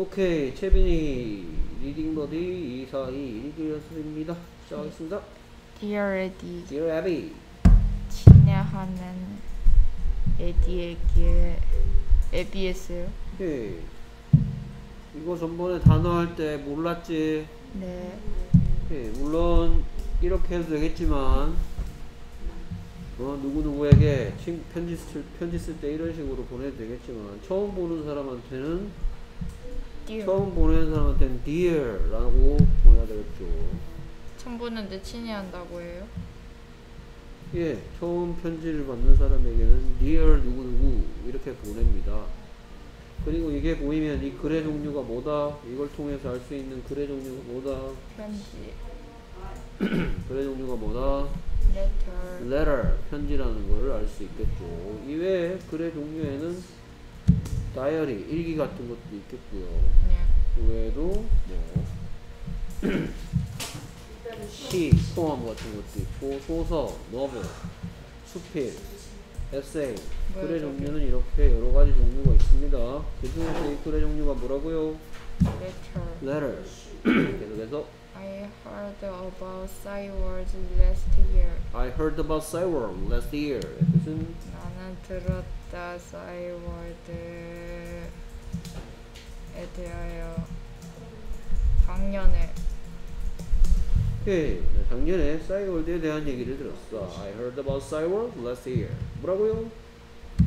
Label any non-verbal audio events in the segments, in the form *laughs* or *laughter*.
오케이 채빈이 Reading Buddy 242 읽기 연습입니다. 시작하겠습니다. Dear Eddie, Dear Abby. 친애하는 에디에게 에비에게요. 오케이 이거 전번에 단어 할 때 몰랐지? 네, 오케이 물론 이렇게 해도 되겠지만 어, 누구누구에게 친, 편지, 쓸, 편지 쓸 때 이런 식으로 보내도 되겠지만 처음 보는 사람한테는 Dear. 처음 보내는 사람한테는 Dear 라고 보내야 되겠죠 처음 보는데 친애한다고 해요? 예, 처음 편지를 받는 사람에게는 dear 누구누구 이렇게 보냅니다. 그리고 이게 보이면 이 글의 종류가 뭐다? 이걸 통해서 알 수 있는 글의 종류가 뭐다? 편지, *clears throat* 글의 종류가 뭐다? letter, letter, 편지라는 거를 알 수 있겠죠. 이외에 글의 종류에는 다이어리, 일기 같은 것도 있겠고요. 네, 그 외에도 뭐 *clears throat* 시, 포함 같은 것도 있고 소설, 노벨, 수필, 에세이 글의 종류는 이렇게 여러 가지 종류가 있습니다. 그 중에서 이 글의 종류가 뭐라고요? letter. letters *clears throat* 계속해서 I heard about cywords last year. I heard about Cyworm last year 뜻은 들었다 cywords에 대하여 작년에 오케이 네, 작년에 싸이월드에 대한 얘기를 들었어 I heard about Cyworld last year 뭐라고요?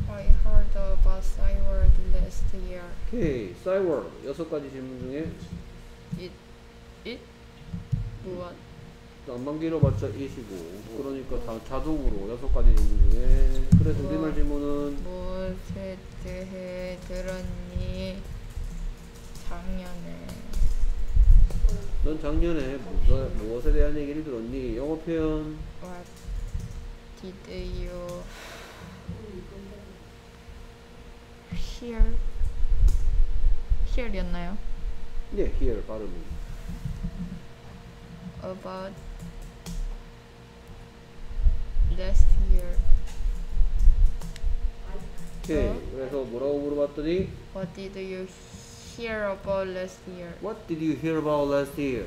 I heard about cywords last year. 오케이 싸이월드 여섯 가지 질문 중에 It, it, 무엇? 안만 길어봤자 이시고 그러니까 다 자동으로 여섯 가지 질문 중에 그래서 우리말 질문은 무엇에 대해 들었니? 작년에 넌 작년에 무엇, 무엇에 대한 얘기를 들었니? 영어 표현 What did you hear? hear였나요? 네 here 발음이 About last year. 오케이 어? 그래서 뭐라고 물어봤더니 What did you hear about last year? What did you hear about last year?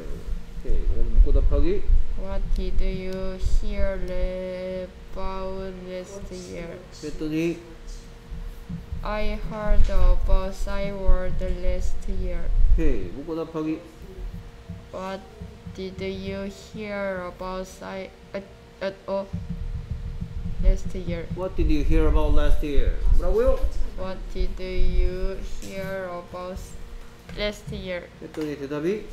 오케이 그래서 묻고 답하기 What did you hear about last year? 그랬더니 I heard about Cyworld last year. 오케이 묻고 답하기 What did you hear about Cy at at all last year? What did you hear about last year? 뭐라고요? What did you hear about last year? 했더니 대답이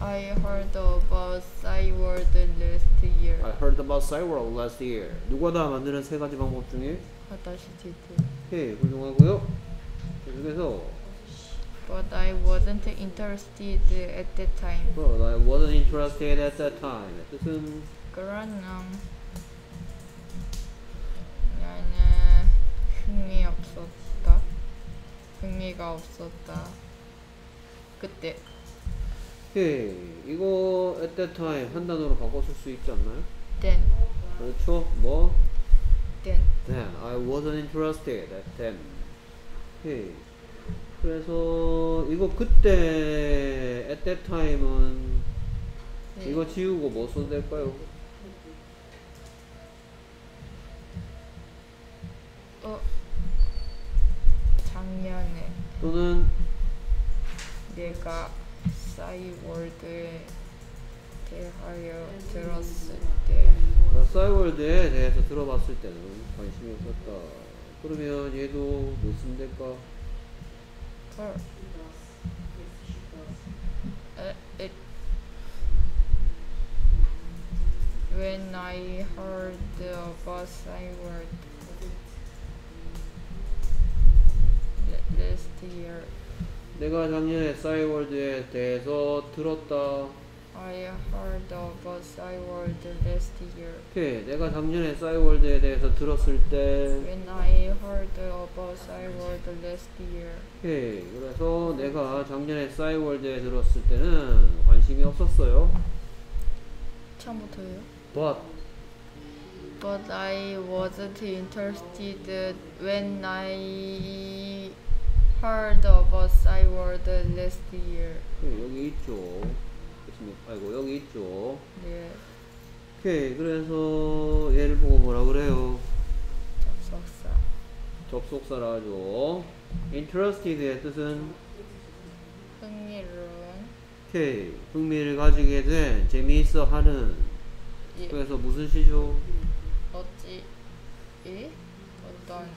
I heard about Cyworld last year. I heard about Cyworld last year 누가 다 만드는 세 가지 방법 중에 다시 did. 오케이 훌륭하고요 계속해서 But I wasn't interested at that time. Well, I wasn't interested at that time 뜻은 그러나 나는 흥미 없었다. 흥미가 없었다. 그때 오케이 이거 at that time 한 단어로 바꿔 쓸 수 있지 않나요? then 그렇죠 뭐 then then I wasn't interested at then 오케이 그래서 이거 그때 at that time은 네. 이거 지우고 뭐 써도 될까요? 어 작년에 또는 내가 싸이월드에 대하여 들었을 때 싸이월드에 대해서 들어봤을 때는 관심이 없었다 그러면 얘도 뭐 쓰면 될까? 헐. 에, 에, When I heard about Cyworld la- last year, 내가 작년에 싸이월드에 대해서 들었다 I heard about Cyworld last year. 오케이 내가 작년에 싸이월드에 대해서 들었을 때 When I heard about Cyworld last year, 오케이 그래서 내가 작년에 싸이월드에 들었을 때는 관심이 없었어요 처음부터요? but But I wasn't interested when I heard about Cyworld last year. 네, 여기 있죠. 됐습니까? 아이고 여기 있죠. 네, 오케이 그래서 얘를 보고 뭐라 그래요? 접속사. 접속사라죠. interested의 뜻은 흥미로운. 오케이 흥미를 가지게 된 재미있어 하는 예, 그래서 무슨 시죠? 어찌 이 어떤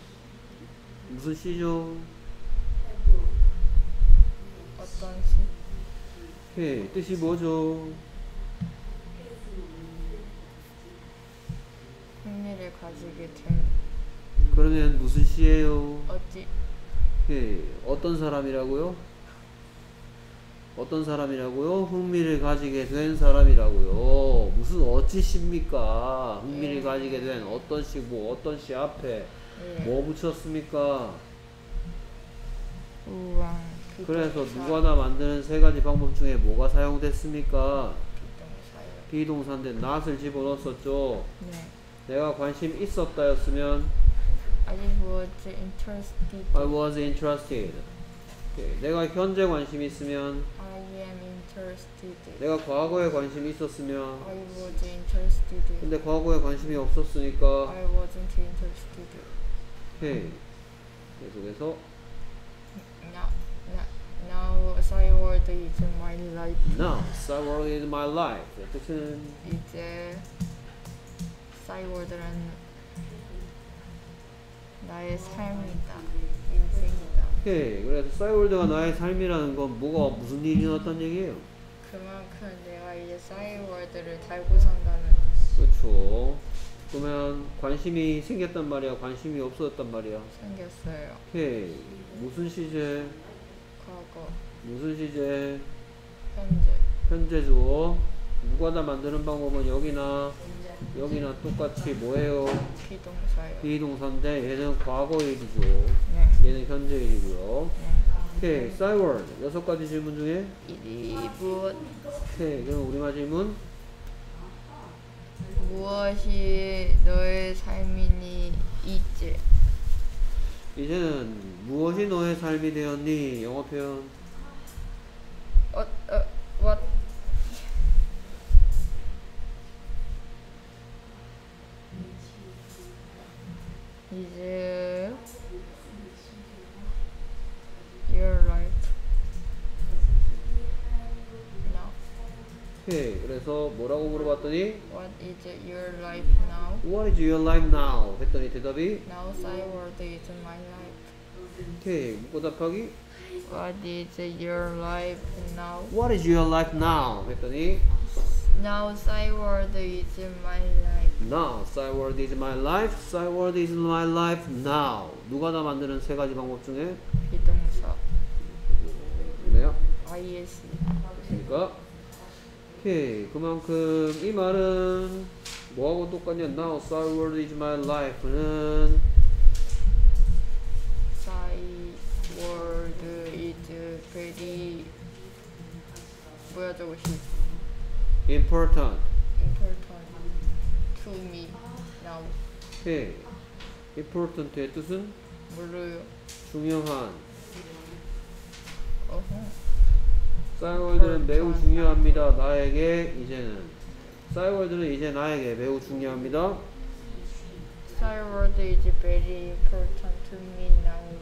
무슨 시죠? 어떤 시 오케이 뜻이 뭐죠? 흥미를 가지게 된 그러면 무슨 시예요? 어찌 오케이 어떤 사람이라고요? 어떤 사람이라고요? 흥미를 가지게 된 사람이라고요. 무슨 어찌 십니까? 흥미를 예. 가지게 된 어떤 시, 뭐 어떤 시 앞에 예, 뭐 붙였습니까? 우왕 그래서 누가나 만드는 세 가지 방법 중에 뭐가 사용됐습니까? 비동사인데 not을 집어넣었었죠. 네. 내가 관심 있었다였으면 I was interested. I was interested. 오케이. 내가 현재 관심 있으면 I am interested. 내가 과거에 관심이 있었으면 I was interested. 근데 과거에 관심이 없었으니까 I wasn't interested. 오케이. 계속해서 is my life. now cyber is my life. 뜻은 이제 사이월드란 나의 삶이다. 인생이다. 오케이. 그래서 사이월드가 나의 삶이라는 건 뭐가 무슨 일이 일어났다는 얘기예요. 그만큼 내가 이제 사이월드를 달고 산다는 그렇죠. 그러면 관심이 생겼단 말이야. 관심이 없어졌단 말이야. 생겼어요. 오케이. 무슨 시제? 과거, 무슨 시제? 현재, 현재 주어. 누가다 만드는 방법은 여기나 여기나 똑같이 뭐예요? 비동사요. 비동사인데 얘는 과거일이죠. 네. 얘는 현재일이고요. 네. 오케이. 싸이월드. 여섯 가지 질문 중에 일이 무엇 오케이. 그럼 우리말 질문. 무엇이 너의 삶이니 이제 이제는 무엇이 너의 삶이 되었니? 영어 표현. 어, 어, what 이제 your life now 오케이. 그래서 뭐라고 물어봤더니 what is your life now What is your life now? 했더니 대답이 now cyworld is my life 오케이. 묻고 답하기 what is your life now What is your life now? 했더니 now cyworld is my life Now, Cyworld is my life. Cyworld is my life now. 누가 다 만드는 세 가지 방법 중에 비동사 뭐예요? is 됐습니까? 오케이. 그만큼 이 말은 뭐하고 똑같냐? Now, Cyworld is my life는 뭐야 저것이 important. important to me now 오케이. important의 뜻은 몰라요 중요한. 어허 싸이월드는 매우 중요합니다. 나에게 이제는 싸이월드는 이제 나에게 매우 중요합니다. cyworld is very important to me now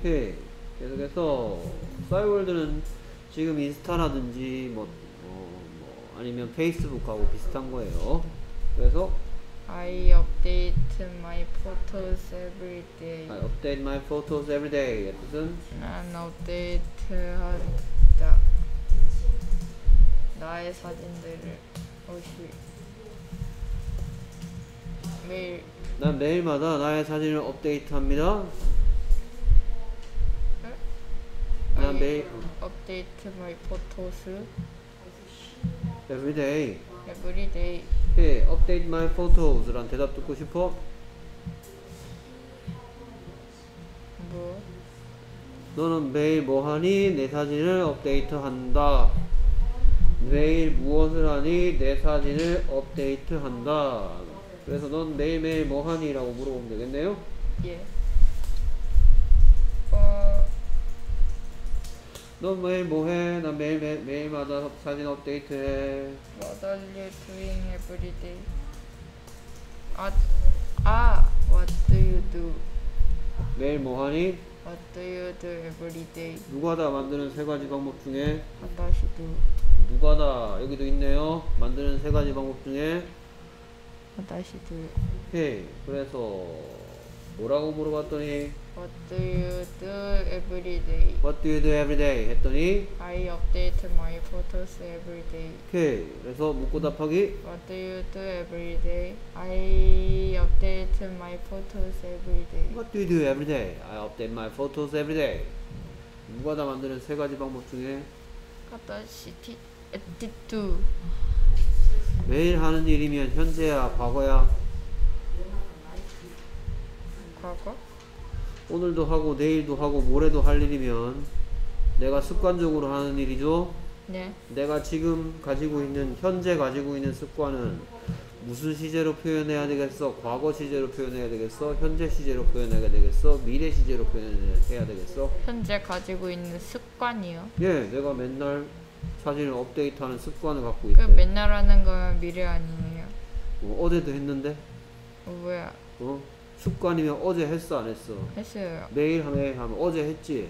오케이. 계속해서 싸이월드는 지금 인스타라든지 뭐, 어, 뭐 아니면 페이스북하고 비슷한 거예요. 그래서 I update my photos every day I update my photos every day. 뜻은 난 업데이트한다 나의 사진들을 오시 매일 난 매일마다 나의 사진을 업데이트합니다. 난 I 매일 update my photos every day. every day 오케이. update my photos란 대답 듣고 싶어? 뭐 너는 매일 뭐 하니? 내 사진을 업데이트 한다. 매일 무엇을 하니? 내 사진을 업데이트 한다. 그래서 넌 매일매일 뭐 하니? 라고 물어보면 되겠네요. 예. 너 매일 뭐해? 나 매일 매, 매일마다 사진 업데이트해. What are you doing every day? 아, 아, what do you do? 매일 뭐하니? What do you do every day? 누가 다 만드는 세 가지 방법 중에 다시 do. 누가 다 여기도 있네요. 만드는 세 가지 방법 중에 다시 do. 해. 그래서 뭐라고 물어봤더니 What do you do every day? What do you do every day? 했더니 I update my photos every day. 오케이. 그래서 묻고 답하기 What do you do every day? I update my photos every day. What do you do every day? I update my photos every day. 누가 다 만드는 세 가지 방법 중에 다시 티, 티 do. 매일 하는 일이면 현재야 과거야 과거? 오늘도 하고 내일도 하고 모레도 할 일이면 내가 습관적으로 하는 일이죠. 네. 내가 지금 가지고 있는 현재 가지고 있는 습관은 무슨 시제로 표현해야 되겠어? 과거 시제로 표현해야 되겠어? 현재 시제로 표현해야 되겠어? 미래 시제로 표현해야 되겠어? 현재 가지고 있는 습관이요. 예, 내가 맨날 사진을 업데이트하는 습관을 갖고 그 있대. 맨날 하는 거면 미래 아니에요. 어, 어제도 했는데, 어, 뭐야? 어? 습관이면 어제 했어 안 했어? 했어요. 매일 하면 하면 어제 했지.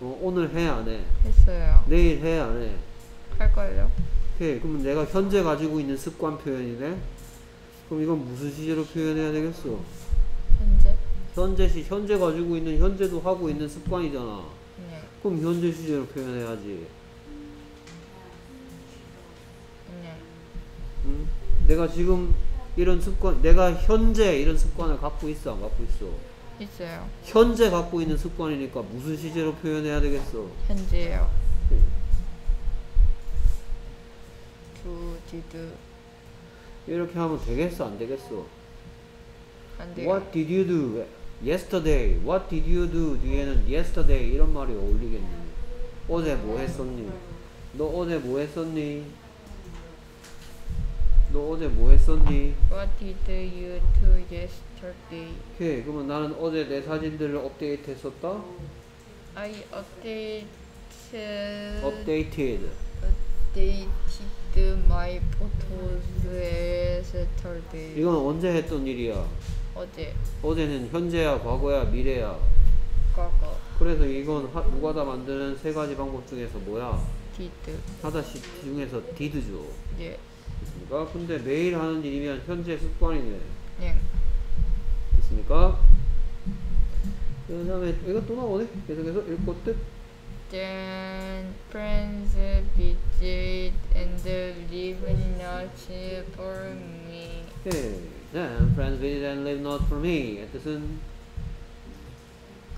어, 오늘 해 안 해? 했어요. 내일 해 안 해? 할걸요? 오케이. 그러면 내가 현재 가지고 있는 습관 표현이네. 그럼 이건 무슨 시제로 표현해야 되겠어? 현재? 현재 시 현재 가지고 있는 현재도 하고 있는 습관이잖아. 네. 그럼 현재 시제로 표현해야지. 네. 응? 내가 지금 이런 습관, 내가 현재 이런 습관을 갖고 있어 안 갖고 있어? 있어요. 현재 갖고 있는 습관이니까 무슨 시제로 표현해야 되겠어? 현재요. 오케이. do, did, 이렇게 하면 되겠어 안 되겠어? 안 돼요. What did you do yesterday? What did you do? 뒤에는 yesterday 이런 말이 어울리겠니? 어제 뭐 했었니? 너 어제 뭐 했었니? 너 어제 뭐 했었니? What did you do yesterday? 오케이 그러면 나는 어제 내 사진들을 업데이트 했었다? I updated updated updated my photos yesterday. 이건 언제 했던 일이야? 어제 어제는 현재야 과거야 미래야 과거 그래서 이건 하, 누가 다 만드는 세 가지 방법 중에서 뭐야? did 하다시 중에서 did죠 예. 됐습니까? 근데 매일 하는 일이면 현재 습관이네 네. 됐습니까? 그 다음에 이거 또 나오네 계속해서 읽고 뜻 Then friends visit and leave notes for me. 오케이 Then friends visit and leave notes for me 의 뜻은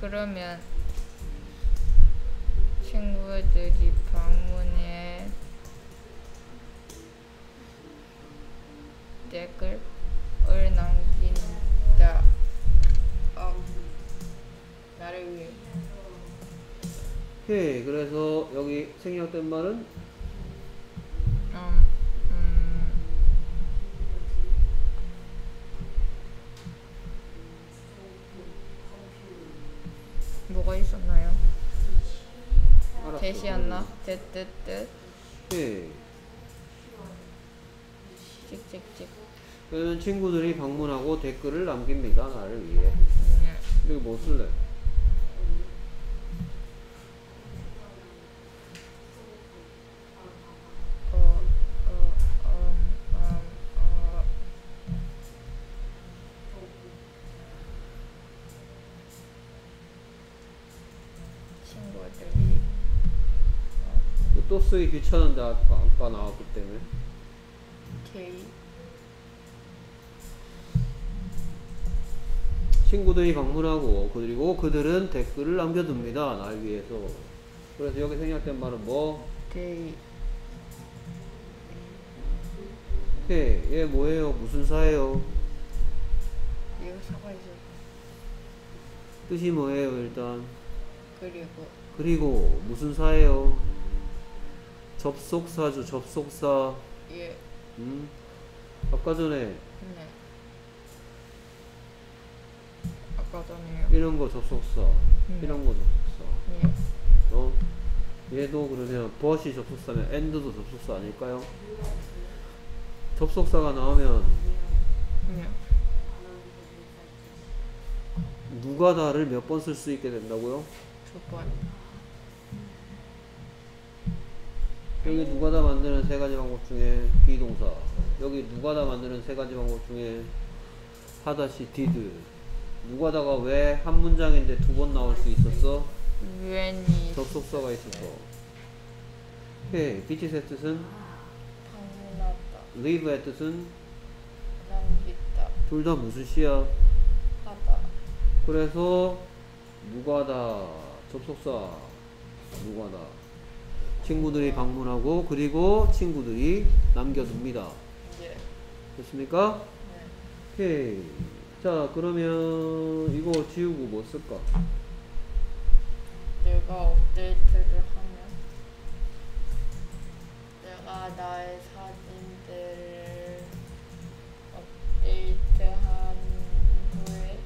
그러면 친구들이 방문에 댓글을 남긴다. 어, 나를 위해. 오케이 그래서 여기 생략된 말은 음, 음, 뭐가 있었나요? 알았어 대시였나? 뜻뜻뜻 오케이 찍찍찍. 그러면 친구들이 방문하고 댓글을 남깁니다 나를 위해. 음, 여기 뭐 쓸래? 어, 어, 어. 친구들이 또 쓰기 귀찮은데 아까, 아까 나왔기 때문에? They 친구들이 방문하고 그리고 그들은 댓글을 남겨둡니다 날 위해서 그래서 여기 생략된 말은 뭐? They 오케이 얘 뭐예요? 무슨 사예요? 이거 사과해줘 뜻이 뭐예요 일단 그리고 그리고 무슨 사예요? 접속사죠 접속사 예 음? 아까 전에 네 전에요 이런 거 접속사 음. 이런 거 접속사 예 어? 얘도 그러면 but이 접속사면 and도 접속사 아닐까요? 접속사가 나오면 누가 다를 몇 번 쓸 수 있게 된다고요? 두 번 여기 누가 다 만드는 세 가지 방법 중에 비동사 여기 누가 다 만드는 세 가지 방법 중에 하다시 did 누가 다가 왜 한 문장인데 두 번 나올 수 있었어? 유엔이. 접속사가 있어서 오케이 BTS의 뜻은? 방문하다. live의 뜻은? 남기다. 둘 다 무슨 시야? 하다. 그래서 누가다 접속사 누가다. 친구들이 방문하고 그리고 친구들이 남겨둡니다. 예. 됐습니까? 네. 오케이 자 그러면 이거 지우고 뭐 쓸까? 내가 업데이트를 하면 내가 나의 사진들을 업데이트한 후에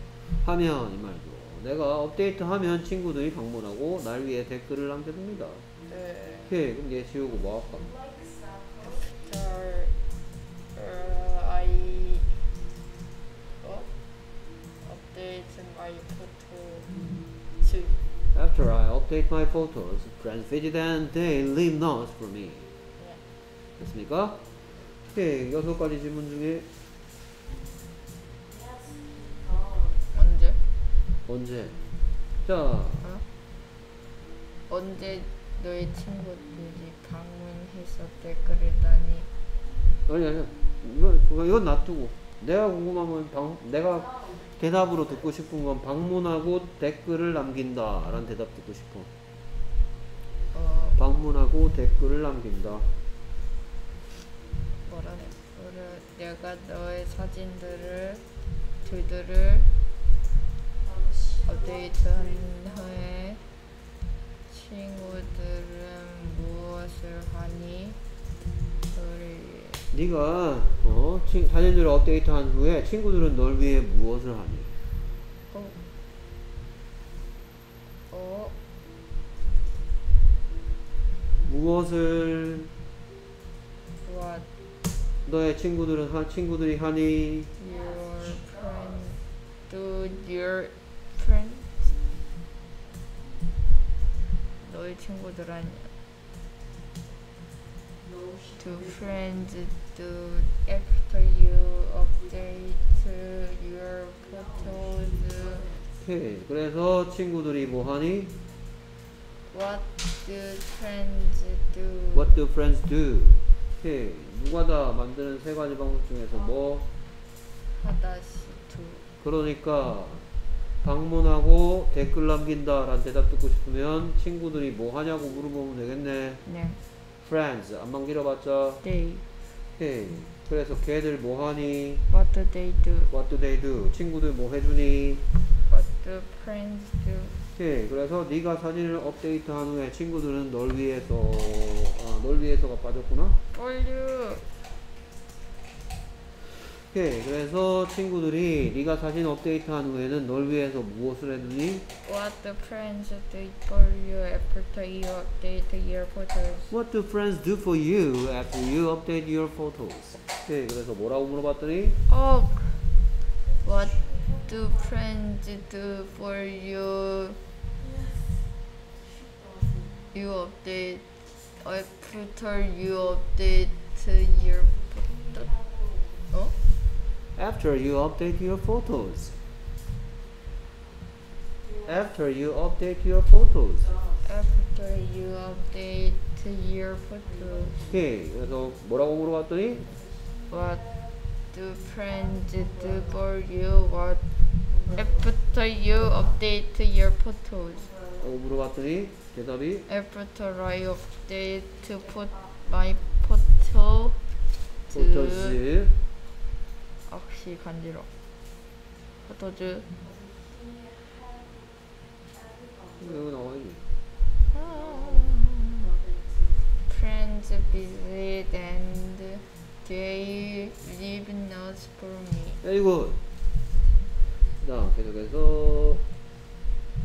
하면 이 말이죠 내가 업데이트하면 친구들이 방문하고 날 위해 댓글을 남겨둡니다 네, 오케이 그럼 얘 지우고 뭐 할까? My photo to After I update my photos, friends visit and they leave notes for me. 네. 됐습니까? 오케이 여섯 가지 질문 중에 언제? 언제? 자 어? 언제 너의 친구들이 방문해서 댓글을 다니 아니 아니 이건 이건 놔두고 내가 궁금하면 방 내가 대답으로 듣고 싶은 건 방문하고 댓글을 남긴다 라는 대답 듣고 싶어. 어 방문하고 댓글을 남긴다. 뭐라 해? 뭐라 내가 너의 사진들을 둘들을 업데이트한 후에 친구들은 무엇을 하니? 네가 어, 친, 사진들을 업데이트한 후에 친구들은 널 위해 무엇을 하니? 어? 어? 무엇을 What 너의 친구들은 하, 친구들이 하니? your friend do your friends 너의 친구들 아니야 do friends do after you update your photos 오케이. 그래서 친구들이 뭐 하니? what do friends do What do friends do? 오케이. 누가 다 만드는 세 가지 방법 중에서 뭐? 하다시 do 그러니까 방문하고 댓글 남긴다 라는 대답 듣고 싶으면 친구들이 뭐 하냐고 물어보면 되겠네. 네 Friends. 안만 길어봤자. they 오케이. 그래서 걔들 뭐 하니? what do they do What do they do? 친구들 뭐 해주니? what do friends do 오케이. 그래서 네가 사진을 업데이트한 후에 친구들은 널 위해서 아, 널 위해서가 빠졌구나. for you 오케이. 그래서 친구들이 네가 사진 업데이트한 후에는 널 위해서 무엇을 해주니? What do friends do for you after you update your photos? What do friends do for you after you update your photos? 오케이. 그래서 뭐라고 물어봤더니 Oh, what do friends do for you? You update after you update your photo. 어? after you update your photos. After you update your photos. After you update your photos. 오케이. 그래서 뭐라고 물어봤더니 What do friends do for you? What after you update your photos? 라고 물어봤더니 대답이 After I update to put my photo to photos. 악시 간지러. photos. 여기 나와야지. Friends visit and they leave notes for me. Very good. 자, 계속해서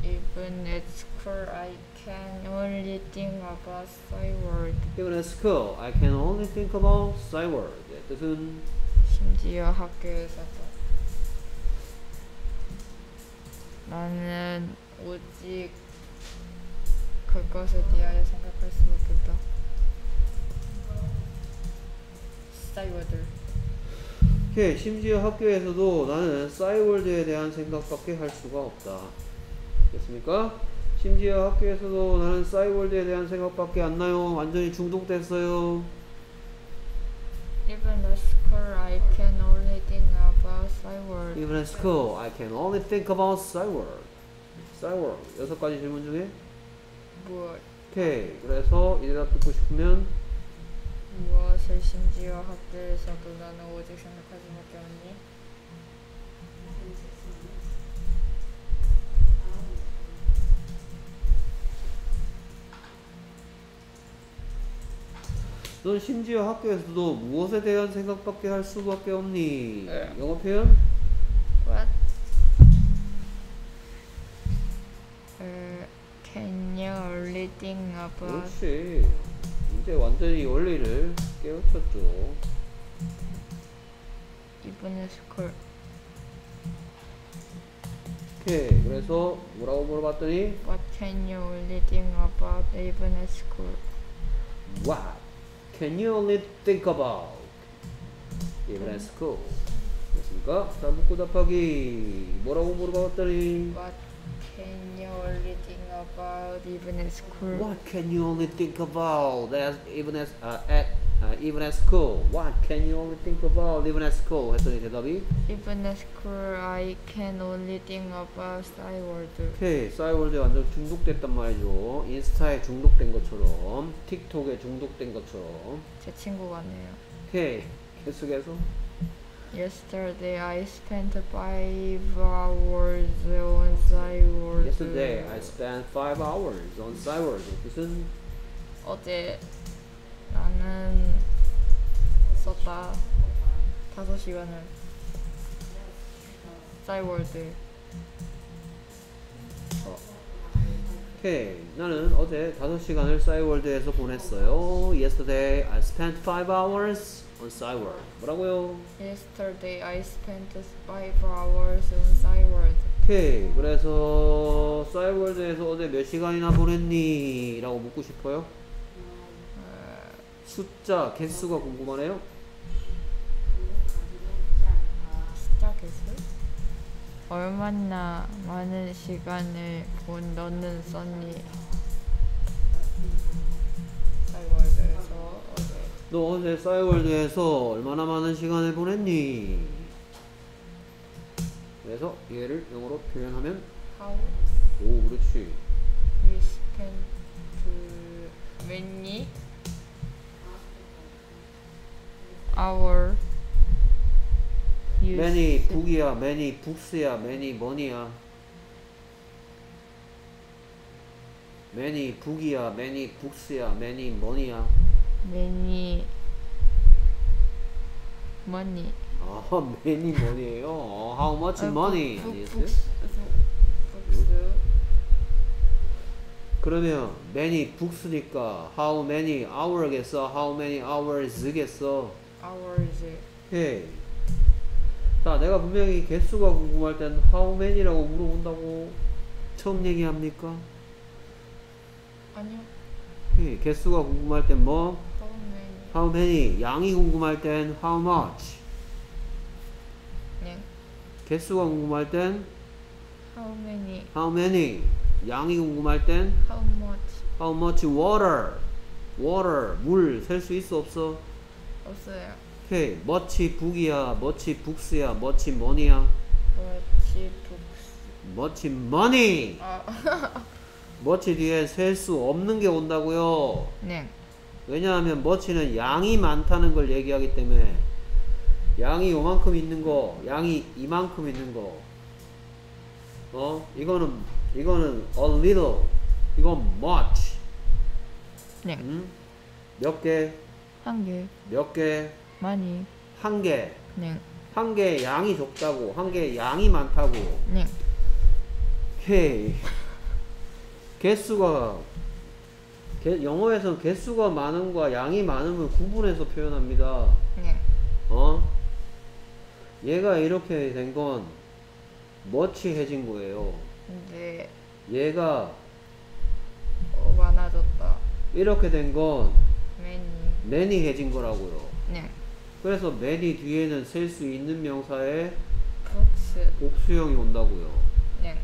Even at school, I can only think about Skyward. Even at school, I can only think about Skyward. 네, 뜻은 심지어 학교에서도 나는 오직 그것에 대하여 생각할 수밖에 없다. Skyward. 오케이, 심지어 학교에서도 나는 싸이월드에 대한 생각밖에 할 수가 없다. 됐습니까? 심지어 학교에서도 나는 싸이월드에 대한 생각밖에 안 나요. 완전히 중독됐어요. Even at school, I can only think about Skyward. Even at school, I can only think about 싸이월드. 싸이월드. 여섯 가지 질문 중에 무엇? 오케이. 그래서 이 대답 듣고 싶으면 무엇을 심지어 학교에서도 나는 오직 수밖에 없니? 넌 심지어 학교에서도 무엇에 대한 생각밖에 할 수밖에 없니? 네. 영어 표현? What? Uh, can you only think about 그렇지. 이제 완전히 원리를 깨우쳤죠. even at school? 오케이. 그래서 뭐라고 물어봤더니 What can you only think about even at school? What can you only think about? Even at school. 됐습니까? 자, 묻고 답하기. 뭐라고 물어봤더니 What can you only think about even at school? What can you only think about as even as uh, at uh, even at school? What can you only think about even at school? 했더니 대답이 Even at school, I can only think about Skyward. 오케이 싸이월드에 완전 중독됐단 말이죠 인스타에 중독된 것처럼 틱톡에 중독된 것처럼 제 친구 같네요. 오케이 계속해서 Yesterday, I spent five hours on Skyward. Yesterday I spent 5 hours on 싸이월드 무슨 어제 나는 썼다. 다섯 시간을. 싸이월드. 어, 오케이. 나는 어제 5시간을 싸이월드에서 보냈어요. Yesterday I spent 5 hours on 싸이월드 뭐라고요? Yesterday I spent five hours on 싸이월드 오케이. 그래서 싸이월드에서 어제 몇 시간이나 보냈니? 라고 묻고 싶어요 숫자 개수가 궁금하네요 시작했어? 얼마나 많은 시간을 본 너는 썼니? 싸이월드에서 어제 너 어제 싸이월드에서 얼마나 많은 시간을 보냈니? 그래서 얘를 영어로 표현하면 How 오 그렇지 we spent many you many 북이야 many books야 many money야 many 북이야 many books야 many money야 many money 아 many money예요 어, how much 아, money 북스 그러면 many books니까 how many hour겠어 how many hours겠어 hours 오케이 자 내가 분명히 개수가 궁금할 땐 how many라고 물어본다고 처음 얘기합니까? 아니요. 오케이 개수가 궁금할 땐 뭐? how many how many 양이 궁금할 땐 how much? 네. 개수가 궁금할 땐 how many how many 양이 궁금할 땐 how much? how much water? water 물 셀 수 있어 없어? 없어요 오케이 much 북이야 much books야 much money야 뭐지 북스 much money 아 much 뒤에 셀 수 없는 게 온다고요 네. 왜냐하면 much는 양이 많다는 걸 얘기하기 때문에 양이 요만큼 있는 거 양이 이만큼 있는 거 어? 이거는 이거는 a little 이건 much 네. 음? 몇 개? 한 개. 몇 개? 많이. 한 개. 네. 한개 양이 적다고, 한개 양이 많다고. 네. 오케이. 개수가 개- 영어에서는 개수가 많음과 양이 많음을 구분해서 표현합니다. 네. 어? 얘가 이렇게 된 건 머치해진 거예요. 근데 얘가 어, 많아졌다. 이렇게 된건매 니. 매니해진 거라고요. 네. 그래서 매니 뒤에는 셀 수 있는 명사에 복스. 복수형이 온다고요. 네.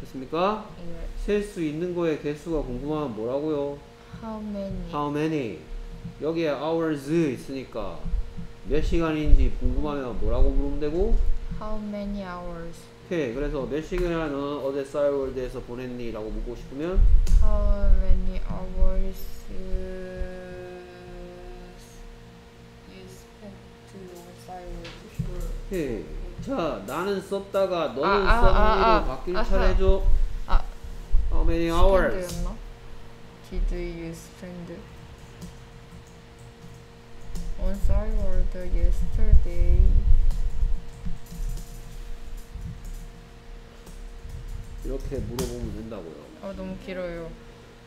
됐습니까? 예. 셀수 있는 거의 개수가 궁금하면 뭐라고요? How many? How many? 여기에 hours 있으니까 몇 시간인지 궁금하면 뭐라고 물으면 되고 How many hours? 오케이 그래서 몇 시간을 어제 싸이월드에서 보냈니? 라고 묻고 싶으면 How many hours 오케이 자 나는 썼다가 너는 아, 아, 썼니로 아, 아. 바뀔 아하. 차례죠 아, How many hours? spend였나? Did you spend on Cyrus yesterday? 이렇게 물어보면 된다고요 아 너무 길어요.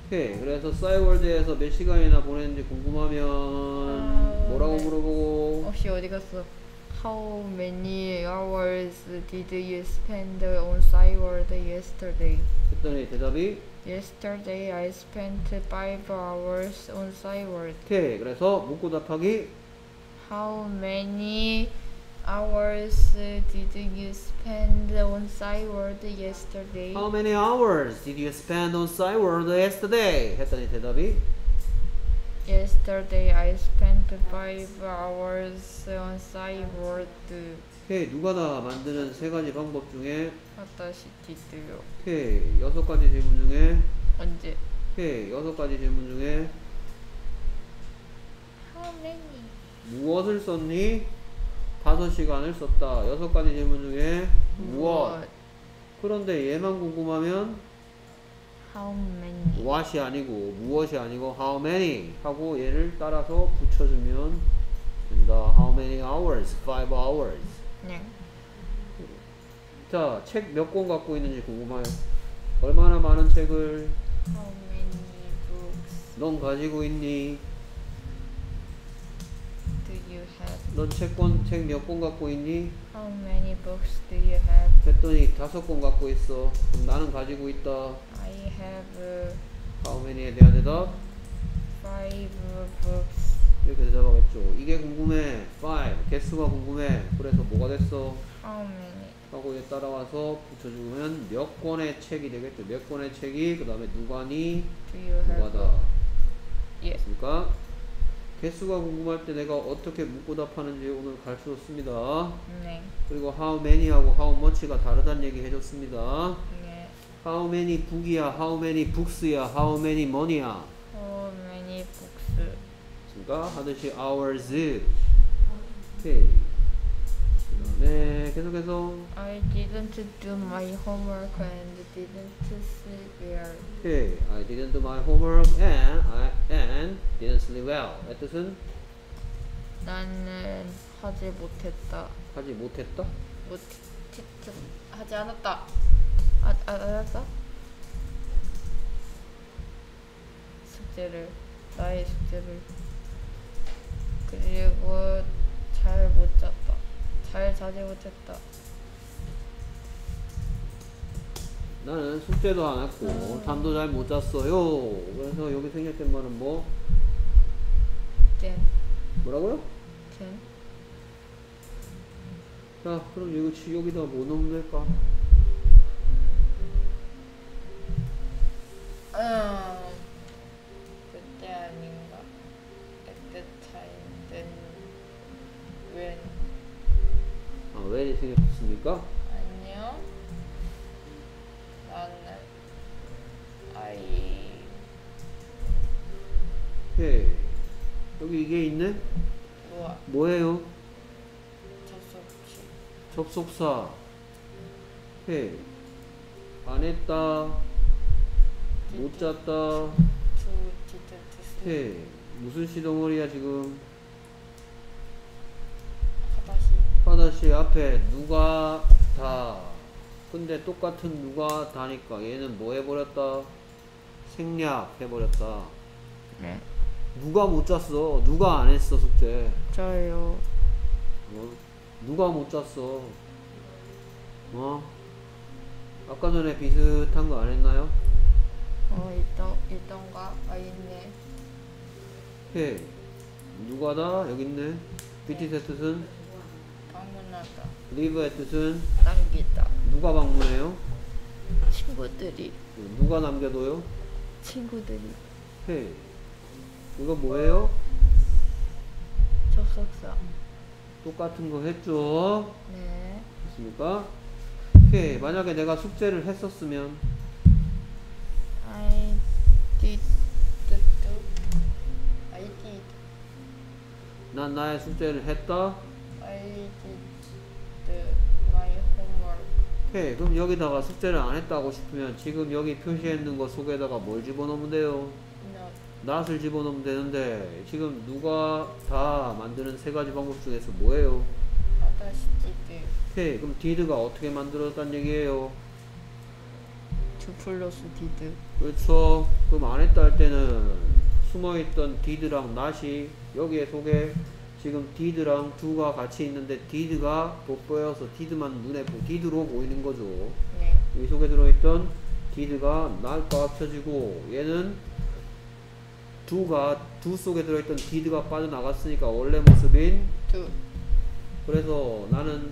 오케이 그래서 싸이월드에서 몇 시간이나 보냈는지 궁금하면 아, 뭐라고 네. 물어보고 혹시 어디 갔어? How many hours did you spend on Cyrus yesterday? 했더니 대답이 Yesterday I spent five hours on Cyrus. 오케이 그래서 묻고 답하기 How many hours did you spend on Cyrus yesterday? How many hours did you spend on Cyworld yesterday? 했더니 대답이 Yesterday I spent five hours on Cyrus. 오케이 누가 다 만드는 세 가지 방법 중에 다시 디드요. 오케이 여섯 가지 질문 중에 언제? 오케이 여섯 가지 질문 중에 How many? 무엇을 썼니? 다섯 시간을 썼다. 여섯 가지 질문 중에 무엇? 그런데 얘만 궁금하면 How many? what이 아니고 무엇이 아니고 how many 하고 얘를 따라서 붙여주면 된다. How many hours? Five hours. 네. 자, 책 몇 권 갖고 있는지 궁금해요. 얼마나 많은 책을 How many books 넌 가지고 있니? do you have? 넌 책권 책 몇 권 갖고 있니? How many books do you have? 했더니 다섯 권 갖고 있어. 그럼 나는 가지고 있다. I have uh, how many에 대한 대답 five books. 이렇게 대답하겠죠. 이게 궁금해. five 개수가 궁금해. 그래서 뭐가 됐어? How many? 하고 얘 따라와서 붙여주면 몇 권의 책이 되겠죠. 몇 권의 책이 그 다음에 누가니 Do you have? 누가다. 예. 됐습니까? 개수가 궁금할 때 내가 어떻게 묻고 답하는지 오늘 가르쳐 줬습니다. 네. 그리고 how many하고 how much가 다르다는 얘기 해줬습니다. 네. How many book이야, how many books야, how many money야. How many books? 됐습니까? 하듯이 hours. 오케이. 그 다음에 계속해서 I didn't do my homework and didn't sleep well. 오케이. I didn't do my homework and I and didn't sleep well. 의 뜻은 나는 하지 못했다. 하지 못했다. 못 하지 않았다. 아, 아, 알았다. 숙제를 나의 숙제를 그리고 잘 못 잤다. 잘 자지 못했다. 나는 숙제도 안 했고 잠도 잘 못 잤어요. 그래서 여기 생략된 말은 뭐 땐, 뭐라고요? 땐. 자, 그럼 이거 치- 여기다 뭐 넣으면 될까? 생략했습니까? 안녕. 나는 I 오케이. 여기 이게 있네? 우와 뭐예요? 접속치 접속사. 오케이. 안 했다. 못 잤다. sleep 오케이. 무슨 시덩어리야, 지금? 하다시 하다시 앞에 누가 다. 근데 똑같은 누가 다니까 얘는 뭐 해버렸다? 생략해버렸다. 네. 누가 못 짰어? 누가 안 했어 숙제? 저요. 어? 누가 못 짰어? 어? 아까 전에 비슷한 거 안 했나요? 어 있던 있던가? 아 있네. 해. 누가 다? 여기 있네. BT의 뜻은? 방문하다. live의 뜻은? 남기다. 누가 방문해요? 친구들이 누가 남겨둬요? 친구들이 해. 이거 뭐예요? 접속사. 똑같은 거 했죠? 네. 됐습니까? 오케이. 만약에 내가 숙제를 했었으면 I did do. I did. 난 나의 숙제를 했다. I did. 오케이. 그럼 여기다가 숙제를 안 했다고 싶으면 지금 여기 표시해 있는 거 속에다가 뭘 집어넣으면 돼요? 낫을 집어넣으면 되는데 지금 누가 다 만드는 세 가지 방법 중에서 뭐예요? 오케이. 그럼 did가 어떻게 만들어졌단 얘기예요? to 플러스 did. 그렇죠. 그럼 안 했다 할 때는 숨어있던 did랑 not이 여기에 속에 지금 did랑 do가 같이 있는데 did가 돋보여서 did만 눈에 보, did로 보이는 거죠. 네. 이 속에 들어있던 did가 not과 합쳐지고 얘는 do가 do 속에 들어있던 did가 빠져나갔으니까 원래 모습인 do. 그래서 나는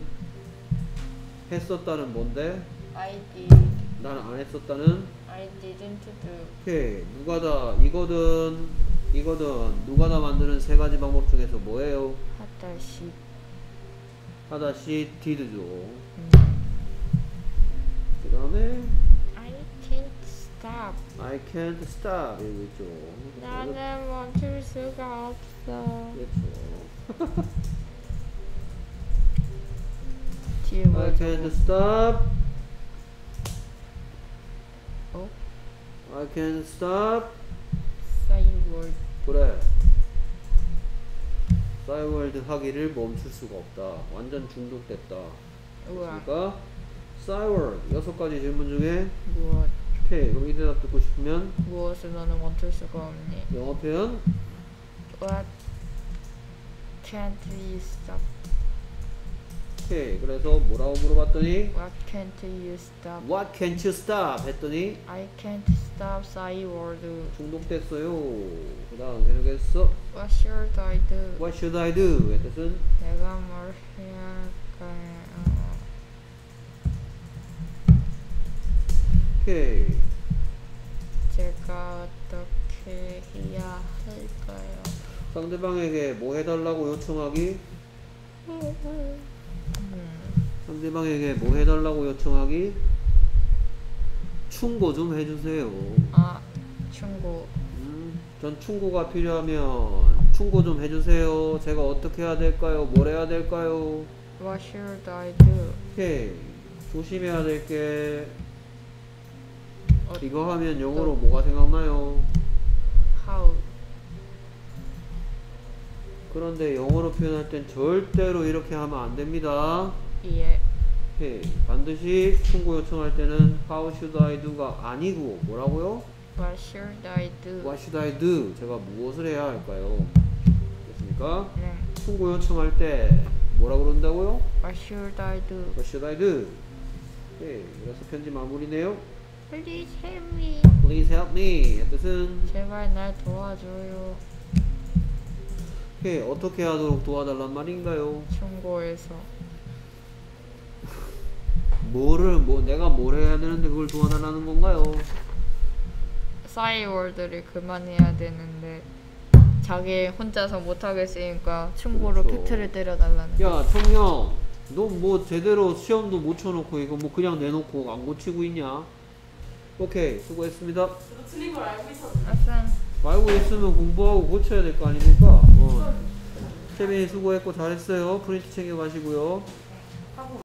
했었다는 뭔데 I did. 나는 안 했었다는 I didn't do. 오케이 누가 다 이거든 이거든 누가 다 만드는 세 가지 방법 중에서 뭐예요? 하다시. 하다시 did죠 음. 그 다음에 I can't stop. I can't stop 이러고 있죠 나는 멈출 수가 없어. 그렇죠 *laughs* 뒤에 I can't stop 어? I can't stop 사이월드. 그래 싸이월드 하기를 멈출 수가 없다 완전 중독됐다. 그러니까 싸이월드 여섯 가지 질문 중에 무엇? 오케이 그럼 이 대답 듣고 싶으면 무엇을 너는 멈출 수가 없니? 영어 표현 What can't you stop? 오케이 그래서 뭐라고 물어봤더니 What can't you stop? What can't you stop? 했더니 I can't stop 사이월드. 중독됐어요 그 다음 계속해서 What should I do? What should I do? 의 뜻은 내가 뭘 해야 할까요? 어, 오케이 제가 어떻게 해야 할까요? 상대방에게 뭐 해달라고 요청하기 음, 상대방에게 뭐 해달라고 요청하기 충고 좀 해주세요 아, 충고. 음, 전 충고가 필요하면 충고 좀 해주세요 제가 어떻게 해야 될까요? 뭘 해야 될까요? What should I do? 오케이 조심해야 될 게 어, 이거 하면 영어로 뭐가 생각나요? How? 그런데 영어로 표현할 땐 절대로 이렇게 하면 안 됩니다. 예. 오케이. 반드시 충고 요청할 때는 How should I do가 아니고 뭐라고요? What should I do? What should I do? 제가 무엇을 해야 할까요? 됐습니까? 네. 충고 요청할 때 뭐라 그런다고요? What should I do? What should I do? 오케이. 그래서 편지 마무리네요. Please help me. Please help me. 의 뜻은 제발 날 도와줘요. 오케이. 어떻게 하도록 도와달란 말인가요? 충고해서. 뭐를 뭐 내가 뭘 해야 되는데 그걸 도와달라는 건가요? 싸이월드를 그만해야 되는데 자기 혼자서 못하겠으니까 충고로 그렇죠. 팩트를 때려달라는 야 청령 너 뭐 제대로 시험도 못 쳐놓고 이거 뭐 그냥 내놓고 안 고치고 있냐 오케이 수고했습니다 저도 틀린 걸 알고 있었는데. 아싸 알고 있으면 공부하고 고쳐야 될 거 아닙니까 어. 태빈이 수고했고 잘했어요 프린트 챙겨가시고요